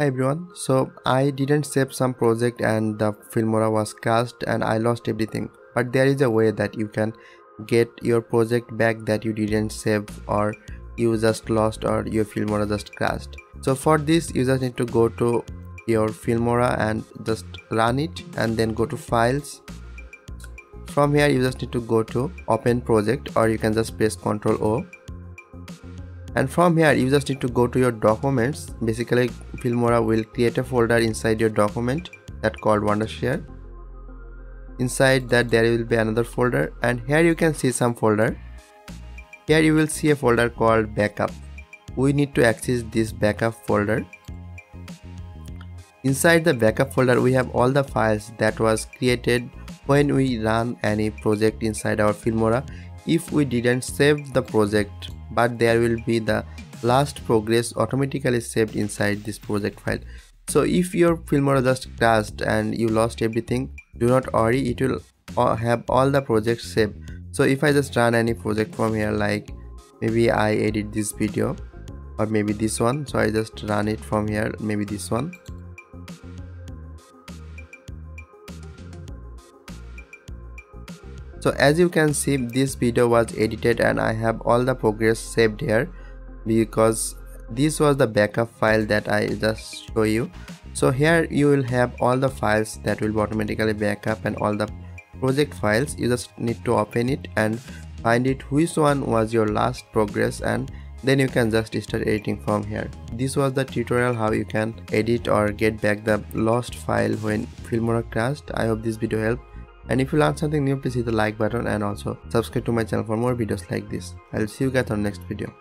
Hi everyone, so I didn't save some project and the Filmora was crashed and I lost everything. But there is a way that you can get your project back that you didn't save or you just lost or your Filmora just crashed. So for this you just need to go to your Filmora and just run it and then go to files. From here you just need to go to open project or you can just press ctrl O and from here you just need to go to your documents. Basically filmora will create a folder inside your document that called wondershare. Inside that there will be another folder and here you can see some folder. Here you will see a folder called backup. We need to access this backup folder. Inside the backup folder we have all the files that was created when we run any project inside our filmora. If we didn't save the project but there will be the last progress automatically saved inside this project file. So if your filmora just crashed and you lost everything do not worry it will uh, have all the projects saved. So if i just run any project from here like maybe i edit this video or maybe this one so i just run it from here maybe this one so as you can see this video was edited and i have all the progress saved here because this was the backup file that i just show you. So here you will have all the files that will automatically backup and all the project files. You just need to open it and find it which one was your last progress and then you can just start editing from here. This was the tutorial how you can edit or get back the lost file when filmora crashed. I hope this video helped and if you learned something new please hit the like button and also subscribe to my channel for more videos like this. I'll see you guys on the next video